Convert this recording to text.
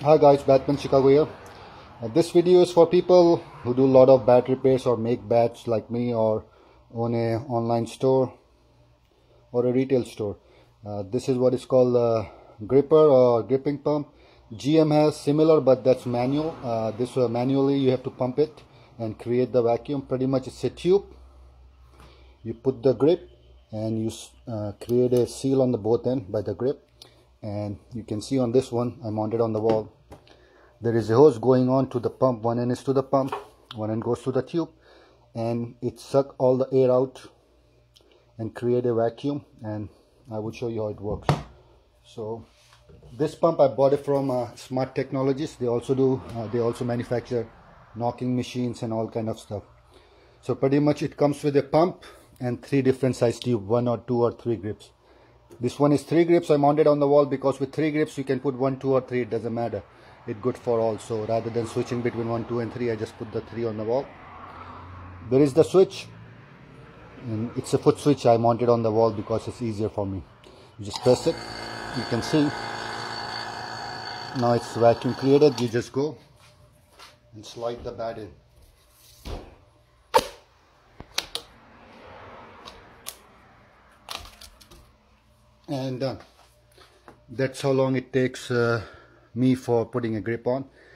Hi guys, Batman Chicago here. Uh, this video is for people who do a lot of bat repairs or make bats like me or own a online store or a retail store. Uh, this is what is called a gripper or gripping pump. GM has similar but that's manual. Uh, this uh, manually you have to pump it and create the vacuum. Pretty much it's a tube. You put the grip and you uh, create a seal on the both end by the grip and you can see on this one I mounted on the wall. There is a hose going on to the pump. One end is to the pump one end goes to the tube and it suck all the air out and create a vacuum and I will show you how it works. So this pump I bought it from uh, Smart Technologies. They also do uh, they also manufacture knocking machines and all kind of stuff. So pretty much it comes with a pump and three different size tube one or two or three grips this one is three grips I mounted on the wall because with three grips you can put one, two or three, it doesn't matter. It's good for all. So rather than switching between one, two and three, I just put the three on the wall. There is the switch. And it's a foot switch I mounted on the wall because it's easier for me. You just press it. You can see. Now it's vacuum created. You just go and slide the bat in. And done that's how long it takes uh, me for putting a grip on